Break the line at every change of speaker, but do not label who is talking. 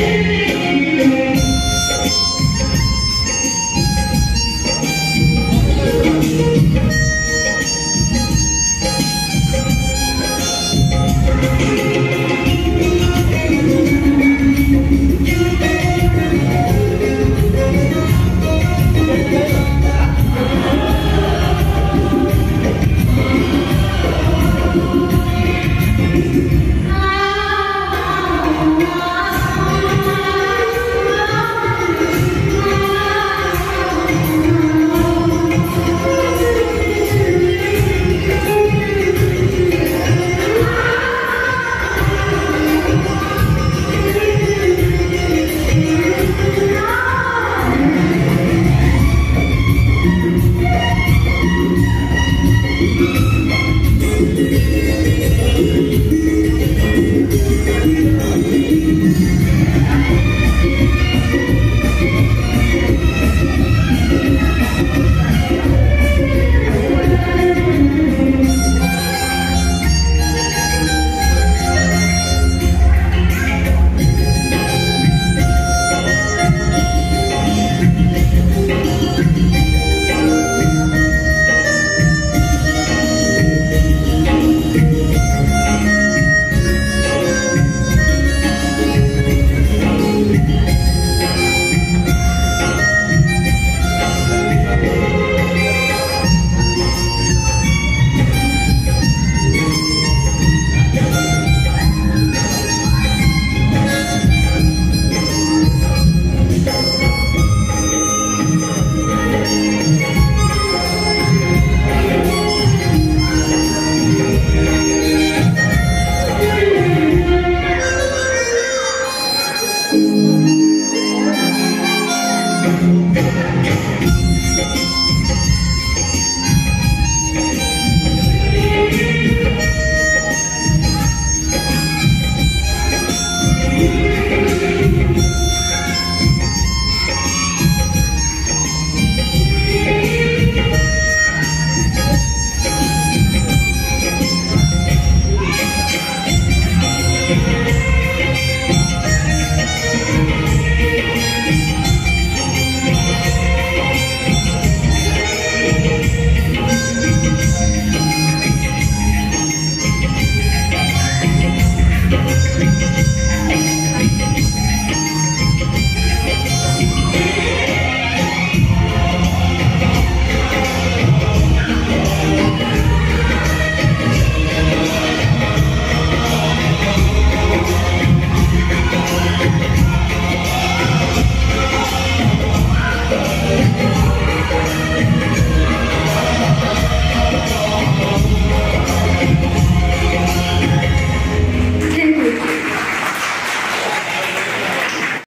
Música